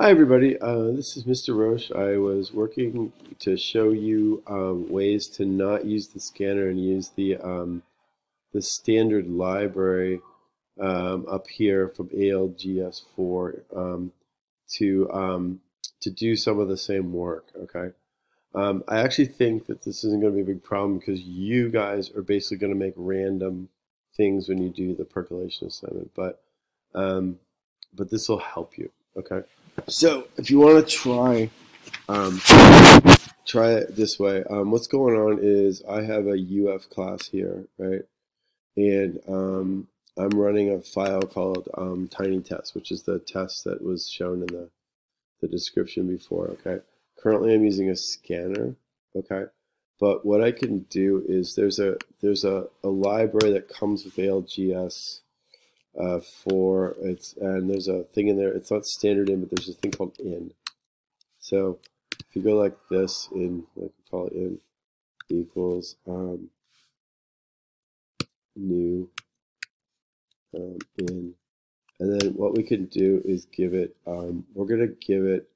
Hi everybody, uh, this is Mr. Roche. I was working to show you um, ways to not use the scanner and use the, um, the standard library um, up here from ALGS4 um, to, um, to do some of the same work, okay? Um, I actually think that this isn't going to be a big problem because you guys are basically going to make random things when you do the percolation assignment, but, but this will help you, okay? So if you want to try, um, try it this way. Um, what's going on is I have a UF class here, right? And um, I'm running a file called um, Tiny Test, which is the test that was shown in the, the description before, okay? Currently I'm using a scanner, okay? But what I can do is there's a there's a, a library that comes with ALGS uh, for it's and there's a thing in there. It's not standard in, but there's a thing called in. So if you go like this in, like we call it in equals um, new um, in, and then what we can do is give it. Um, we're gonna give it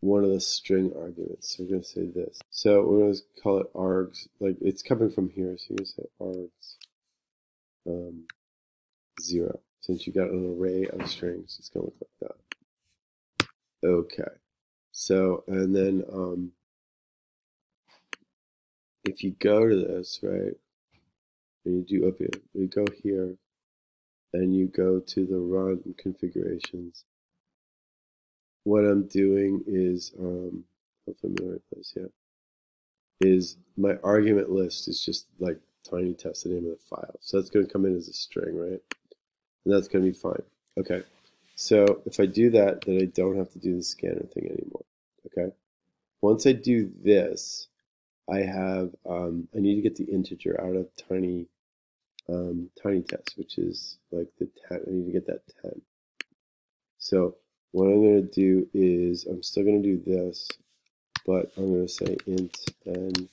one of the string arguments. So we're gonna say this. So we're gonna call it args. Like it's coming from here, so you're gonna say args. Um, zero. Since you got an array of strings, it's going to look like that. Okay. So, and then um, if you go to this, right, and you do up here, you go here, and you go to the run configurations, what I'm doing is, um, hopefully I'm in the right place, yeah, is my argument list is just like tiny test, the name of the file. So that's going to come in as a string, right? And that's going to be fine. Okay, so if I do that, then I don't have to do the scanner thing anymore. Okay, once I do this, I have um, I need to get the integer out of tiny um, tiny test, which is like the 10. I need to get that 10. So what I'm going to do is I'm still going to do this, but I'm going to say int n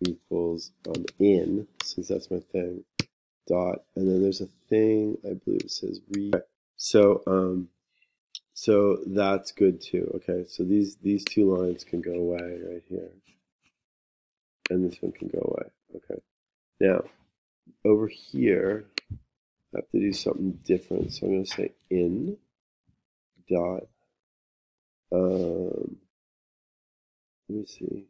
equals um, in, since that's my thing, dot, and then there's a thing, I believe it says read. So, um, so that's good too. Okay, so these, these two lines can go away right here. And this one can go away. Okay. Now, over here, I have to do something different. So I'm going to say in dot, um, let me see.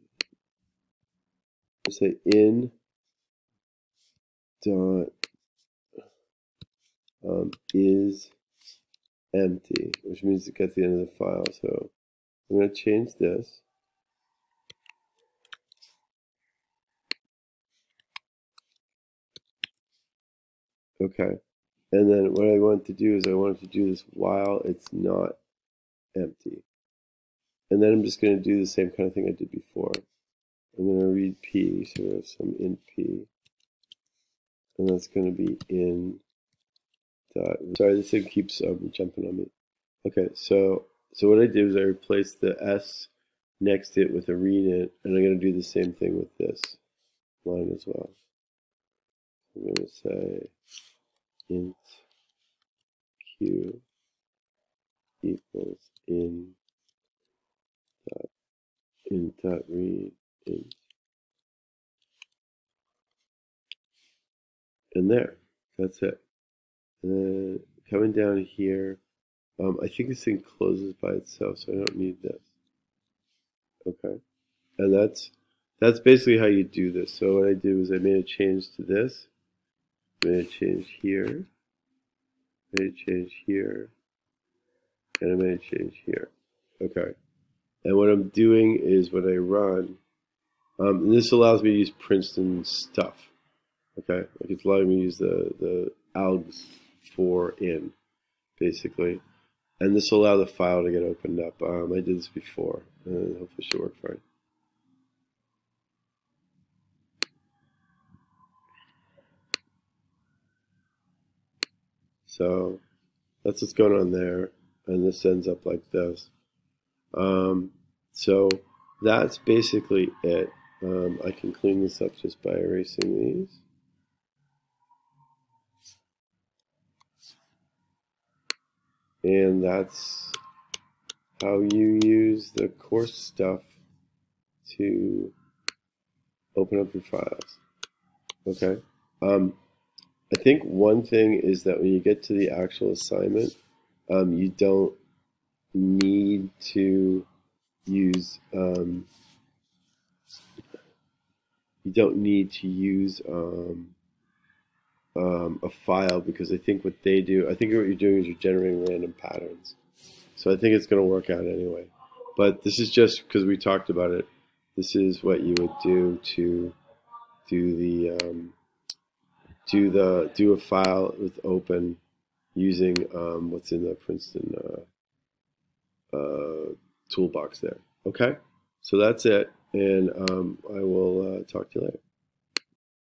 I'll say in dot um, is empty, which means it gets the end of the file. So I'm going to change this. Okay. And then what I want to do is I want to do this while it's not empty. And then I'm just going to do the same kind of thing I did before. I'm going to read p, so we have some int p. And that's going to be in Sorry, this thing keeps um, jumping on me. Okay, so so what I did was I replaced the s next to it with a read it, and I'm going to do the same thing with this line as well. I'm going to say int q equals in dot in dot read int and there that's it and then coming down here, um, I think this thing closes by itself, so I don't need this. Okay, and that's that's basically how you do this. So what I did was I made a change to this, made a change here, made a change here, and I made a change here. Okay, and what I'm doing is when I run, um, this allows me to use Princeton stuff. Okay, like it's allowing me to use the the algs for in, basically. And this will allow the file to get opened up. Um, I did this before, and hopefully it should work fine. So that's what's going on there, and this ends up like this. Um, so that's basically it. Um, I can clean this up just by erasing these. And that's how you use the course stuff to open up your files. Okay. Um, I think one thing is that when you get to the actual assignment, um, you don't need to use um, you don't need to use um, um, a file because I think what they do, I think what you're doing is you're generating random patterns. So I think it's going to work out anyway. But this is just because we talked about it. This is what you would do to do the um, do the do a file with open using um, what's in the Princeton uh, uh, toolbox there. Okay, so that's it, and um, I will uh, talk to you later.